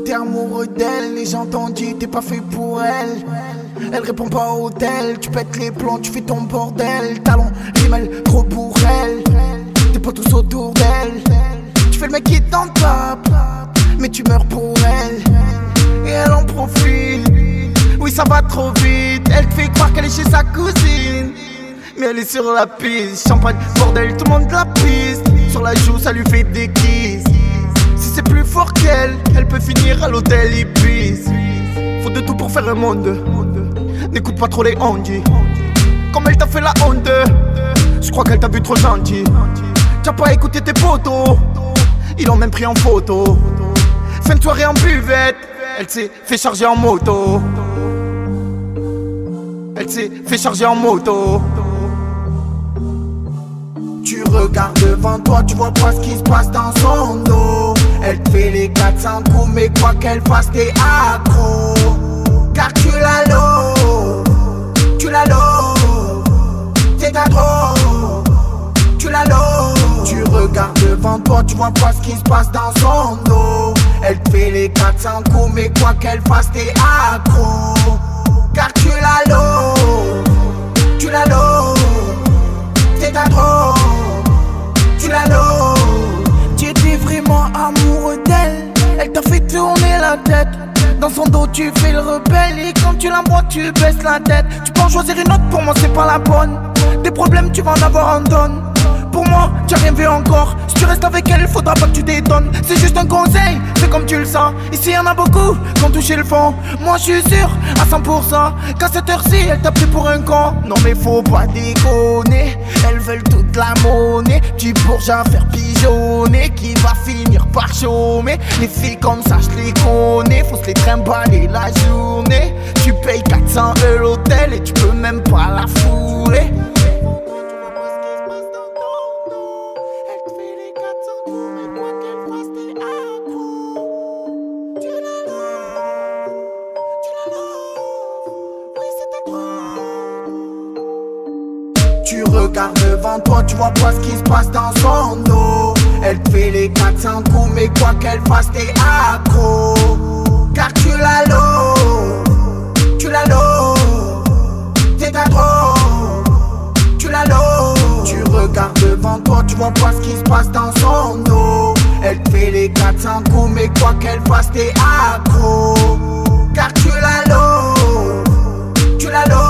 t'es amoureux d'elle, les gens t'ont dit t'es pas fait pour elle. Elle répond pas au tel, tu pètes les plombs, tu fais ton bordel. Talon, rimel, trop pour elle. T'es pas tous autour d'elle. Tu fais le mec qui t'en tape, mais tu meurs pour elle. Et elle en profite. Oui, ça va trop vite. Elle te fait croire qu'elle est chez sa cousine. Mais elle est sur la piste. Champagne, bordel, tout le monde de la piste. Sur la joue, ça lui fait des kisses. C'est plus fort qu'elle, elle peut finir à l'hôtel Ibis. Faut de tout pour faire un monde. N'écoute pas trop les ondis. Comme elle t'a fait la honte. Je crois qu'elle t'a vu trop gentil. T'as pas écouté tes potos. Ils l'ont même pris en photo. Fin soirée en buvette. Elle s'est fait charger en moto. Elle s'est fait charger en moto. Tu regardes devant toi, tu vois pas ce qui se passe dans son fait les 400 coups, mais quoi qu'elle fasse, t'es accro. Car tu la l'eau, tu la l'eau, c'est trop. Tu la l'eau, tu regardes devant toi, tu vois pas ce qui se passe dans son dos. Elle fait les 400 coups, mais quoi qu'elle fasse, t'es accro. Car tu la l'eau, tu la l'eau, tête. Dans son dos, tu fais le rebelle. Et quand tu la tu baisses la tête. Tu peux en choisir une autre, pour moi, c'est pas la bonne. Des problèmes, tu vas en avoir en donne. Pour moi, tu as rien vu encore. Si tu restes avec elle, faudra pas que tu détonnes. C'est juste un conseil, c'est comme tu le sens. Ici, y en a beaucoup qui ont touché le fond. Moi, je suis sûr à 100% qu'à cette heure-ci, elle t'a pris pour un con. Non, mais faut pas déconner. Elles veulent toute la monnaie. Du bourgeois à faire pigeonner Les filles comme ça, je les connais. Faut se les trimballer la journée. Tu payes 400 euros l'hôtel et tu peux même pas la fouler. Tu regardes devant toi, tu vois pas ce qui se passe dans son dos. Elle fait les 400 coups, mais quoi qu'elle fasse, t'es accro. Car tu la l'eau, tu la l'eau, c'est trop. Tu la l'eau, tu regardes devant toi, tu vois pas ce qui se passe dans son dos. Elle fait les 400 coups, mais quoi qu'elle fasse, t'es accro. Car tu la l'eau, tu la.